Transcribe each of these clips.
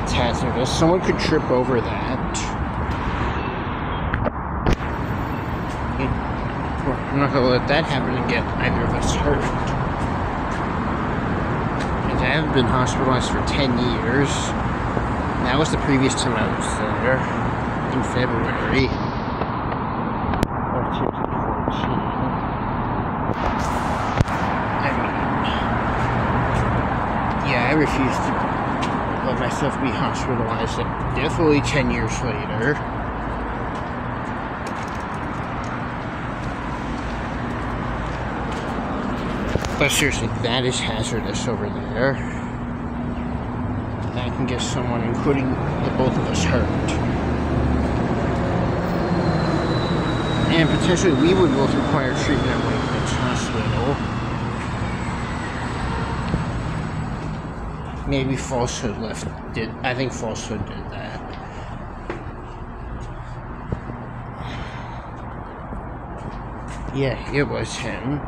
this. Someone could trip over that. I'm not gonna let that happen and get either of us hurt. And I haven't been hospitalized for 10 years. That was the previous time I was there, in February of 2014. I mean, yeah, I refuse to myself be hospitalized, definitely 10 years later. But seriously, that is hazardous over there. That can get someone, including the both of us, hurt. And potentially we would both require treatment at Wakeman's Hospital. Maybe falsehood left did I think falsehood did that. Yeah, it was him.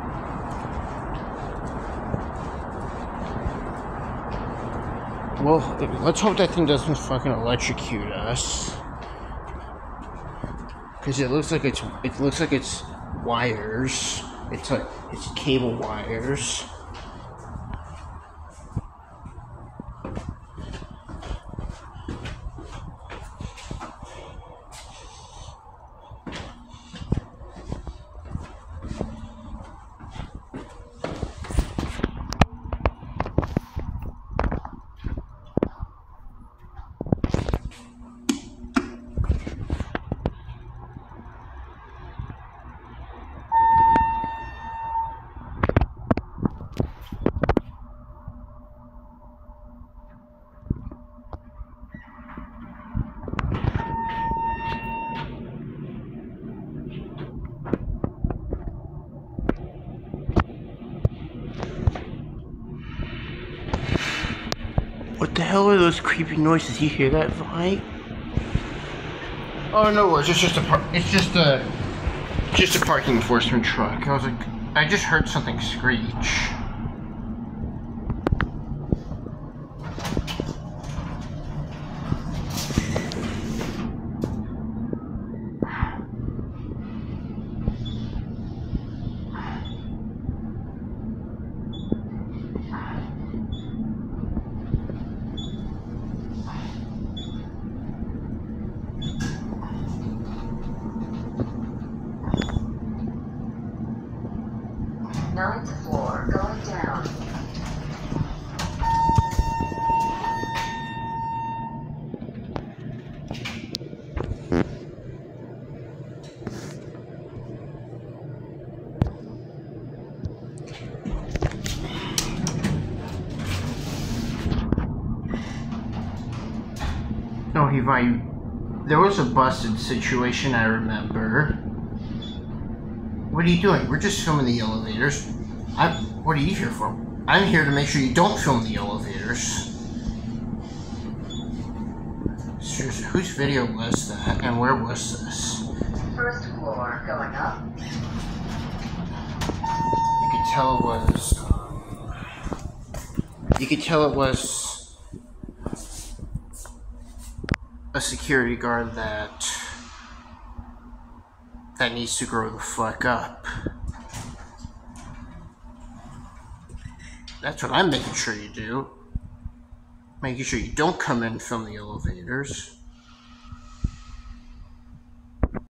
Well, let's hope that thing doesn't fucking electrocute us. Cause it looks like it's it looks like it's wires. It's like it's cable wires. What the hell are those creepy noises? You hear that, Vi? Oh no, it's just, a par- it's just a just a parking enforcement truck. I was like, I just heard something screech. Ninth floor, going down. No, he Vi. There was a busted situation I remember. What are you doing? We're just filming the elevators. I'm. What are you here for? I'm here to make sure you don't film the elevators. Seriously, whose video was that, and where was this? First floor, going up. You could tell it was. Um, you could tell it was a security guard that that needs to grow the fuck up. That's what I'm making sure you do. Making sure you don't come in from the elevators.